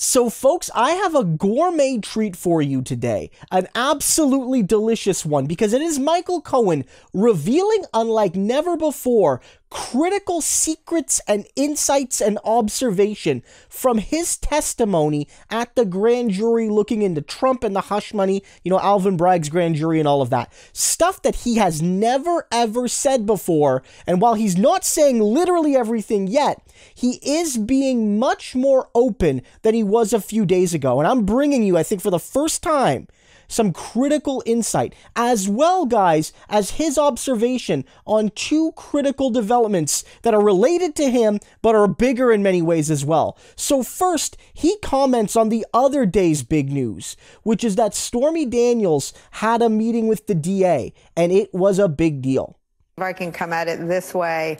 So, folks, I have a gourmet treat for you today. An absolutely delicious one because it is Michael Cohen revealing, unlike never before, critical secrets and insights and observation from his testimony at the grand jury looking into Trump and the hush money, you know, Alvin Bragg's grand jury and all of that. Stuff that he has never ever said before. And while he's not saying literally everything yet, he is being much more open than he was a few days ago. And I'm bringing you, I think, for the first time, some critical insight, as well, guys, as his observation on two critical developments that are related to him but are bigger in many ways as well. So, first, he comments on the other day's big news, which is that Stormy Daniels had a meeting with the DA, and it was a big deal. If I can come at it this way,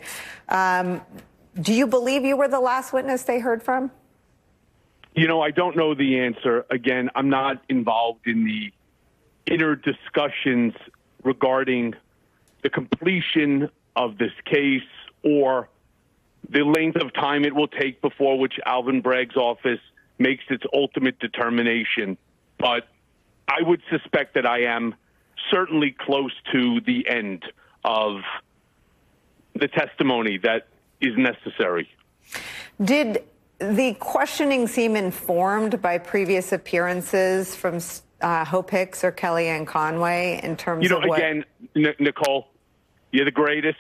um, do you believe you were the last witness they heard from? You know, I don't know the answer. Again, I'm not involved in the inner discussions regarding the completion of this case or the length of time it will take before which Alvin Bragg's office makes its ultimate determination. But I would suspect that I am certainly close to the end of the testimony that is necessary. Did the questioning seem informed by previous appearances from uh, Hope Hicks or Kellyanne Conway in terms you know, of what... again, N- Nicole, you're the greatest.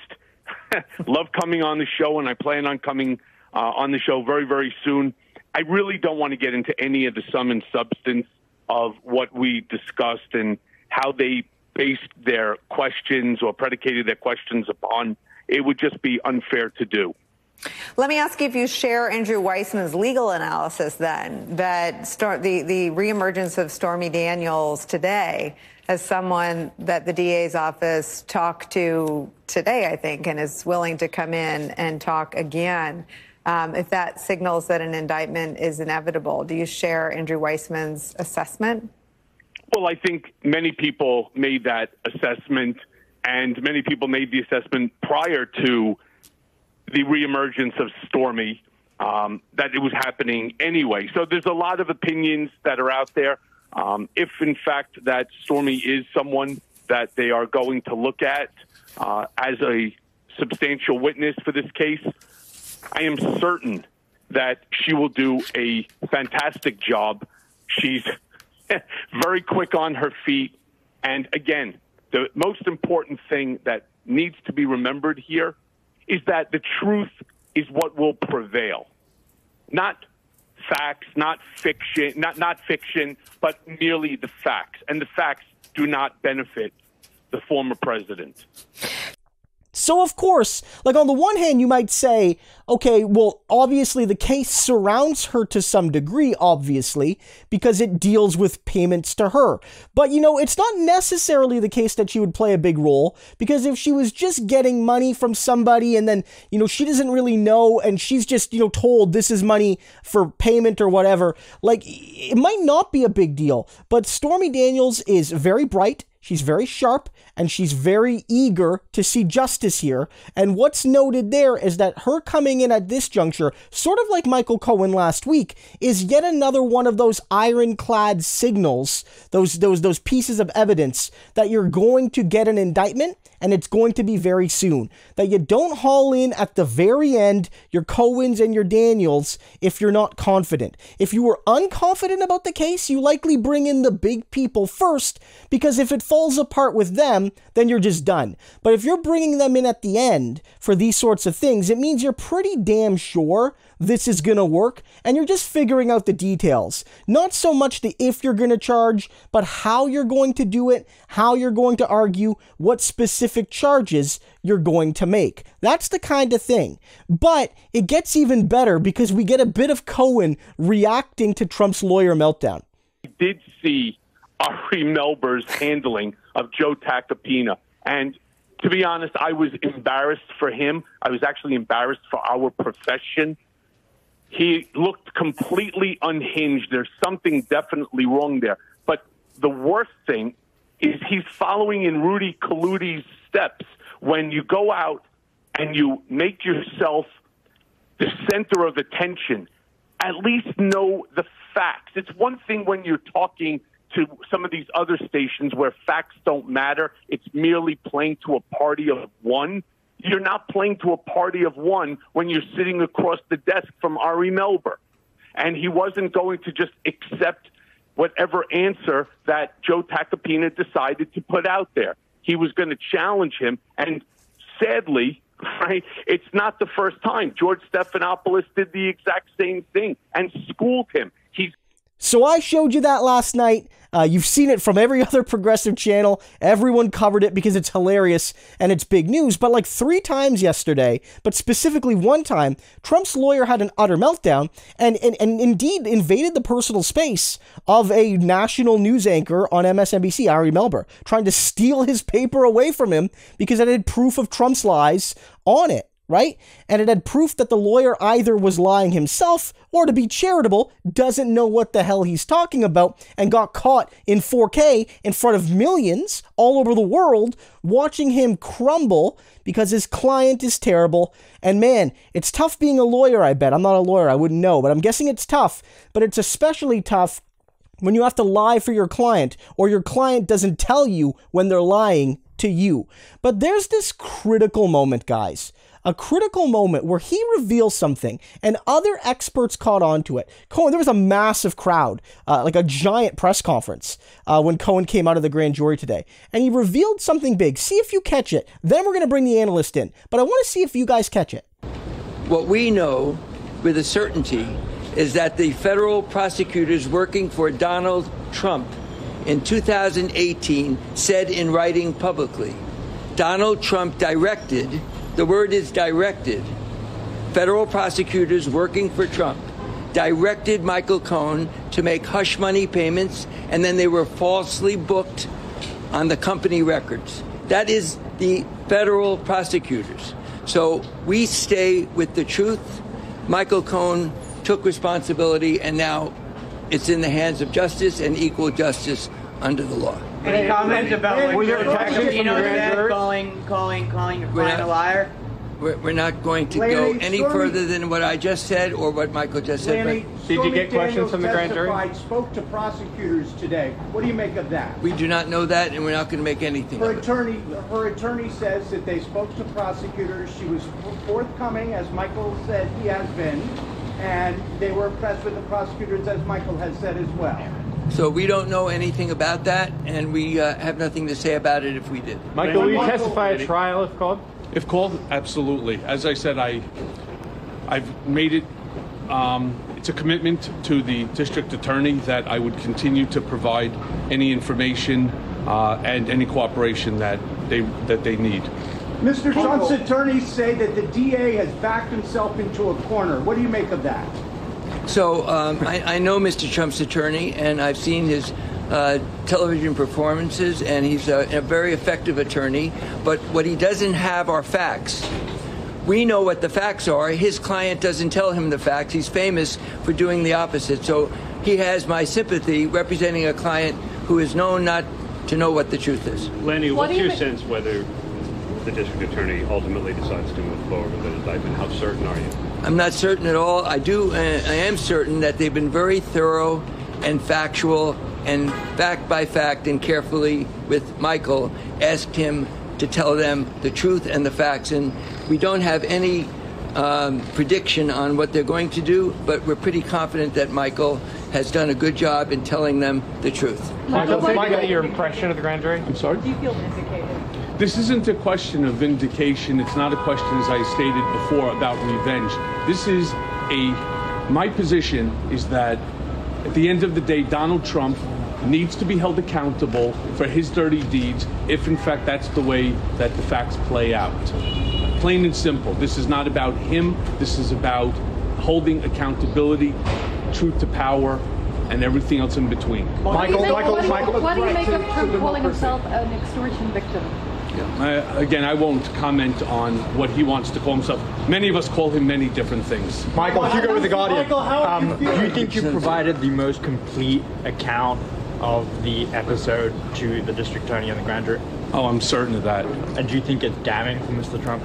Love coming on the show, and I plan on coming uh, on the show very, very soon. I really don't want to get into any of the sum and substance of what we discussed and how they based their questions or predicated their questions upon. It would just be unfair to do. Let me ask you if you share Andrew Weissmann's legal analysis then that the, the reemergence of Stormy Daniels today as someone that the DA's office talked to today, I think, and is willing to come in and talk again. Um, if that signals that an indictment is inevitable, do you share Andrew Weissmann's assessment? Well, I think many people made that assessment, and many people made the assessment prior to the reemergence of Stormy, um, that it was happening anyway. So there's a lot of opinions that are out there. Um, if in fact that Stormy is someone that they are going to look at uh, as a substantial witness for this case, I am certain that she will do a fantastic job. She's very quick on her feet. And again, the most important thing that needs to be remembered here is that the truth is what will prevail, not facts, not fiction, not not fiction, but merely the facts, and the facts do not benefit the former president. So, of course, like on the one hand, you might say, okay, well, obviously the case surrounds her to some degree, obviously, because it deals with payments to her. But, you know, it's not necessarily the case that she would play a big role, because if she was just getting money from somebody and then, you know, she doesn't really know and she's just, you know, told this is money for payment or whatever, like, it might not be a big deal. But Stormy Daniels is very bright. She's very sharp and she's very eager to see justice here. And what's noted there is that her coming in at this juncture, sort of like Michael Cohen last week, is yet another one of those ironclad signals, those those those pieces of evidence that you're going to get an indictment and it's going to be very soon. That you don't haul in at the very end your Cohens and your Daniels if you're not confident. If you were unconfident about the case, you likely bring in the big people first because if it falls apart with them, then you're just done. But if you're bringing them in at the end for these sorts of things, it means you're pretty damn sure this is going to work, and you're just figuring out the details. Not so much the if you're going to charge, but how you're going to do it, how you're going to argue, what specific charges you're going to make. That's the kind of thing. But it gets even better because we get a bit of Cohen reacting to Trump's lawyer meltdown. I did see Ari Melber's handling of Joe Tacopina. And to be honest, I was embarrassed for him. I was actually embarrassed for our profession he looked completely unhinged. There's something definitely wrong there. But the worst thing is he's following in Rudy Kaluti's steps. When you go out and you make yourself the center of attention, at least know the facts. It's one thing when you're talking to some of these other stations where facts don't matter. It's merely playing to a party of one. You're not playing to a party of one when you're sitting across the desk from Ari Melber. And he wasn't going to just accept whatever answer that Joe Tacopina decided to put out there. He was going to challenge him. And sadly, right, it's not the first time. George Stephanopoulos did the exact same thing and schooled him. So I showed you that last night. Uh, you've seen it from every other progressive channel. Everyone covered it because it's hilarious and it's big news. But like three times yesterday, but specifically one time, Trump's lawyer had an utter meltdown and, and, and indeed invaded the personal space of a national news anchor on MSNBC, Ari Melber, trying to steal his paper away from him because it had proof of Trump's lies on it right? And it had proof that the lawyer either was lying himself or, to be charitable, doesn't know what the hell he's talking about and got caught in 4K in front of millions all over the world watching him crumble because his client is terrible. And man, it's tough being a lawyer, I bet. I'm not a lawyer, I wouldn't know, but I'm guessing it's tough. But it's especially tough when you have to lie for your client or your client doesn't tell you when they're lying to you. But there's this critical moment, guys a critical moment where he reveals something and other experts caught on to it. Cohen, there was a massive crowd, uh, like a giant press conference uh, when Cohen came out of the grand jury today. And he revealed something big. See if you catch it. Then we're going to bring the analyst in. But I want to see if you guys catch it. What we know with a certainty is that the federal prosecutors working for Donald Trump in 2018 said in writing publicly Donald Trump directed the word is directed. Federal prosecutors working for Trump directed Michael Cohen to make hush money payments, and then they were falsely booked on the company records. That is the federal prosecutors. So we stay with the truth. Michael Cohen took responsibility, and now it's in the hands of justice and equal justice under the law. Any comment about what you're you know, calling, calling, calling your client a liar? We're, we're not going to go any Stormy, further than what I just said or what Michael just said. Lanny, Did you get questions from the grand jury? Spoke to prosecutors today. What do you make of that? We do not know that, and we're not going to make anything. Her attorney, her attorney says that they spoke to prosecutors. She was forthcoming, as Michael said he has been, and they were impressed with the prosecutors, as Michael has said as well. So we don't know anything about that, and we uh, have nothing to say about it if we did. Michael, will you testify at trial if called? If called, absolutely. As I said, I, I've made it. Um, it's a commitment to the district attorney that I would continue to provide any information uh, and any cooperation that they that they need. Mr. Trump's attorneys say that the DA has backed himself into a corner. What do you make of that? So um, I, I, know Mr. Trump's attorney, and I've seen his uh, television performances, and he's a, a very effective attorney. But what he doesn't have are facts. We know what the facts are. His client doesn't tell him the facts. He's famous for doing the opposite. So he has my sympathy representing a client who is known not to know what the truth is. Lanny, what what's your sense whether the district attorney ultimately decides to move forward with an indictment? How certain are you? I'm not certain at all. I do. Uh, I am certain that they've been very thorough and factual and fact by fact and carefully with Michael asked him to tell them the truth and the facts. And we don't have any um, prediction on what they're going to do, but we're pretty confident that Michael has done a good job in telling them the truth. Michael, Michael your impression of the grand jury? I'm sorry? Do you feel vindicated? This isn't a question of vindication. It's not a question, as I stated before, about revenge. This is a. My position is that at the end of the day, Donald Trump needs to be held accountable for his dirty deeds if, in fact, that's the way that the facts play out. Plain and simple. This is not about him. This is about holding accountability, truth to power, and everything else in between. Michael, Michael, Michael. What do you make of Trump calling himself an extortion victim? Uh, again, I won't comment on what he wants to call himself. Many of us call him many different things. Michael, if you go with the Guardian, Michael, um, do you think you provided the most complete account of the episode to the district attorney and the grand jury? Oh, I'm certain of that. And do you think it's damning for Mr. Trump?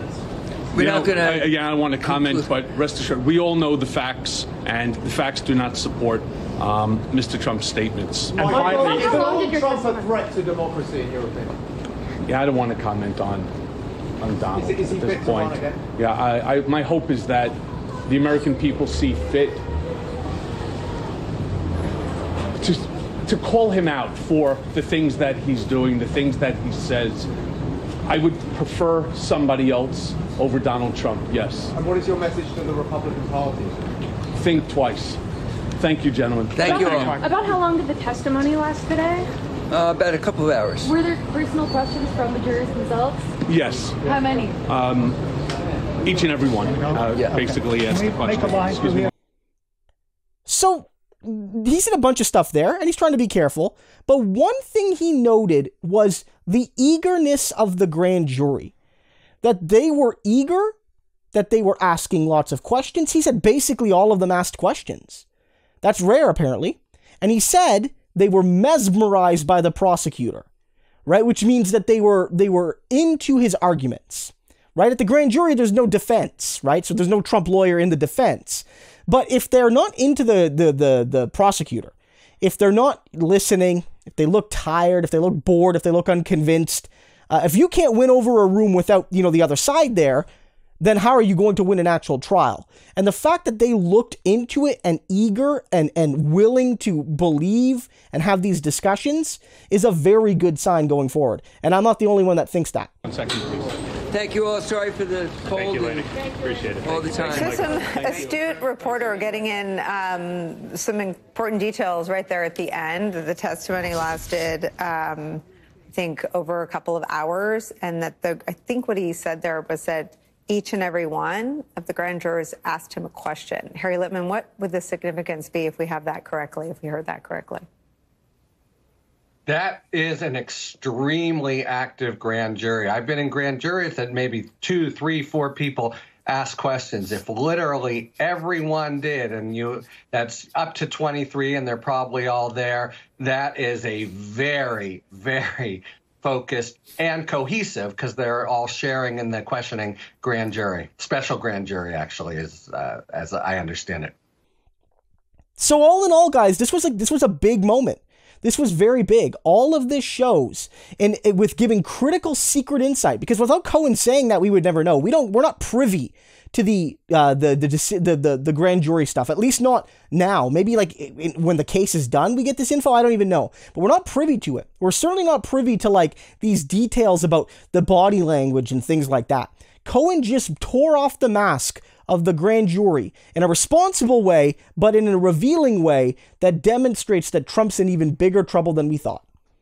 We're You not going to. Again, I don't want to comment, but rest assured, we all know the facts, and the facts do not support um, Mr. Trump's statements. And finally, is How long Donald Trump a threat to democracy, in your opinion? Yeah, I don't want to comment on on Donald Is- is at this fit to run point. Yeah, I, I, my hope is that the American people see fit to to call him out for the things that he's doing, the things that he says. I would prefer somebody else over Donald Trump. Yes, And what is your message to the Republican Party? think twice. Thank you, gentlemen. Thank you all. About how long did the testimony last today? Uh, about a couple of hours. Were there personal questions from the jurors themselves? Yes, How many? each and every one. Uh, Yeah. Basically, asked a question. Excuse me. So he said a bunch of stuff there, and he's trying to be careful. But one thing he noted was the eagerness of the grand jury. That they were eager, that they were asking lots of questions. He said basically all of them asked questions. That's rare, apparently. And he said they were mesmerized by the prosecutor, right? Which means that they were they were into his arguments, right? At the grand jury, there's no defense, right? So there's no Trump lawyer in the defense. But if they're not into the the the, the prosecutor, if they're not listening, if they look tired, if they look bored, if they look unconvinced, uh, if you can't win over a room without you know the other side there, then how are you going to win an actual trial? And the fact that they looked into it and eager and, and willing to believe and have these discussions is a very good sign going forward. And I'm not the only one that thinks that. One second, please. Thank you all. Sorry for the cold Thank you, and lady. Appreciate it. all the time. Just some astute reporter getting in um, some important details right there at the end. The testimony lasted, um, I think, over a couple of hours, and that the I think what he said there was that each and every one of the grand jurors asked him a question. Harry Litman, what would the significance be if we have that correctly? If we heard that correctly? That is an extremely active grand jury. I've been in grand juries that maybe two, three, four people ask questions. If literally everyone did, and you that's up to 23 and they're probably all there, that is a very, very focused and cohesive because they're all sharing in the questioning grand jury. Special grand jury actually is uh, as I understand it. So all in all, guys, this was like this was a big moment. This was very big. All of this shows, and it, with giving critical secret insight, because without Cohen saying that, we would never know. We don't. We're not privy to the uh, the, the the the the grand jury stuff. At least not now. Maybe like in, when the case is done, we get this info. I don't even know. But we're not privy to it. We're certainly not privy to like these details about the body language and things like that. Cohen just tore off the mask of the grand jury in a responsible way, but in a revealing way that demonstrates that Trump's in even bigger trouble than we thought.